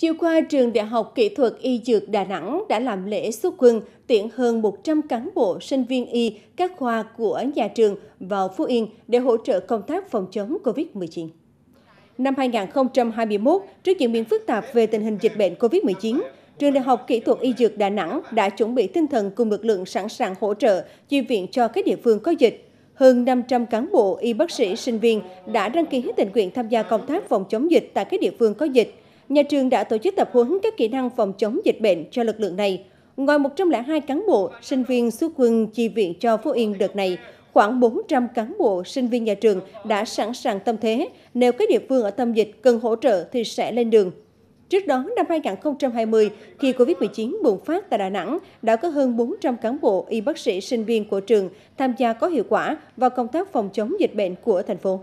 Chiều qua, Trường Đại học Kỹ thuật Y Dược Đà Nẵng đã làm lễ xuất quân tuyển hơn 100 cán bộ sinh viên y các khoa của nhà trường vào Phú Yên để hỗ trợ công tác phòng chống COVID-19. Năm 2021, trước diễn biến phức tạp về tình hình dịch bệnh COVID-19, Trường Đại học Kỹ thuật Y Dược Đà Nẵng đã chuẩn bị tinh thần cùng lực lượng sẵn sàng hỗ trợ, chi viện cho các địa phương có dịch. Hơn 500 cán bộ, y bác sĩ, sinh viên đã đăng ký tình nguyện tham gia công tác phòng chống dịch tại các địa phương có dịch. Nhà trường đã tổ chức tập huấn các kỹ năng phòng chống dịch bệnh cho lực lượng này. Ngoài 102 cán bộ, sinh viên xuất quân chi viện cho Phú Yên đợt này, khoảng 400 cán bộ, sinh viên nhà trường đã sẵn sàng tâm thế. Nếu các địa phương ở tâm dịch cần hỗ trợ thì sẽ lên đường. Trước đó, năm 2020, khi COVID-19 bùng phát tại Đà Nẵng, đã có hơn 400 cán bộ, y bác sĩ, sinh viên của trường tham gia có hiệu quả vào công tác phòng chống dịch bệnh của thành phố.